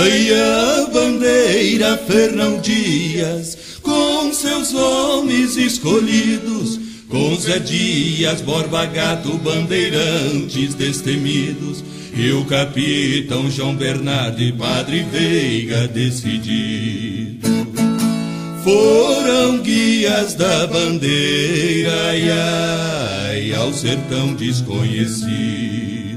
A bandeira Fernão Dias, com seus homens escolhidos, com Zé Dias, Borba Gato, bandeirantes destemidos, e o capitão João Bernardo e Padre Veiga decidido. Foram guias da bandeira, ai, ai, ao sertão desconhecido.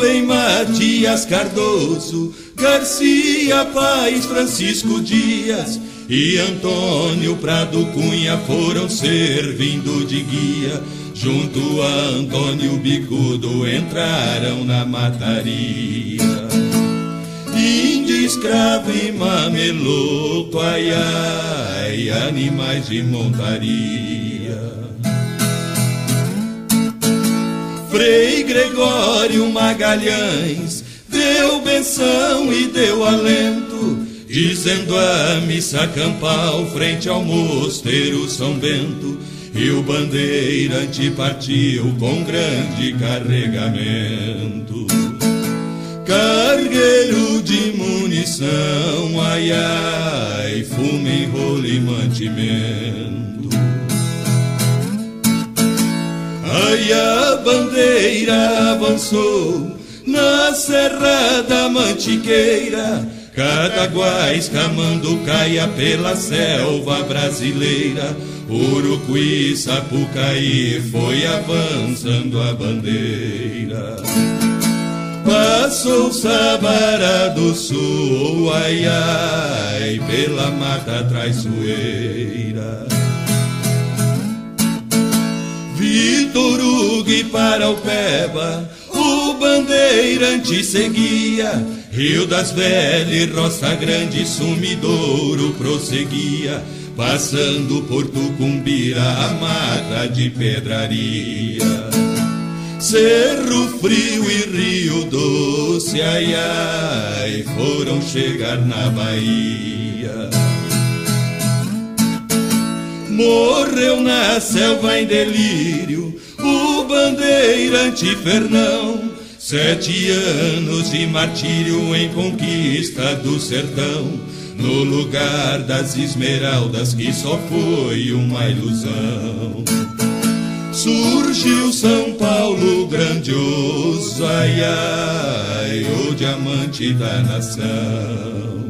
Também Matias Cardoso, Garcia Paz, Francisco Dias e Antônio Prado Cunha foram servindo de guia. Junto a Antônio Bicudo entraram na mataria. Índio, escravo e mameluco, ai ai, animais de montaria. Frei Gregório Magalhães deu benção e deu alento, dizendo a missa campal frente ao mosteiro São Bento. E o bandeirante partiu com grande carregamento. Cargueiro de munição, ai ai, fumo, enrolo e mantimento. Ai, a bandeira avançou na Serra da Mantiqueira. Cada guaisca caia pela selva brasileira. Urucuí, Sapucaí foi avançando a bandeira. Passou Sabará do Sul, ai ai, pela mata traiçoeira. Para o Peba, o bandeirante seguia. Rio das Velhas, Roça Grande, Sumidouro prosseguia. Passando por Tucumbira, a mata de pedraria. Cerro Frio e Rio Doce, ai ai, foram chegar na Bahia. Morreu na selva em delírio o bandeirante Fernão. Sete anos de martírio em conquista do sertão. No lugar das esmeraldas que só foi uma ilusão. Surgiu São Paulo grandioso, ai ai, o diamante da nação.